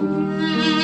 Música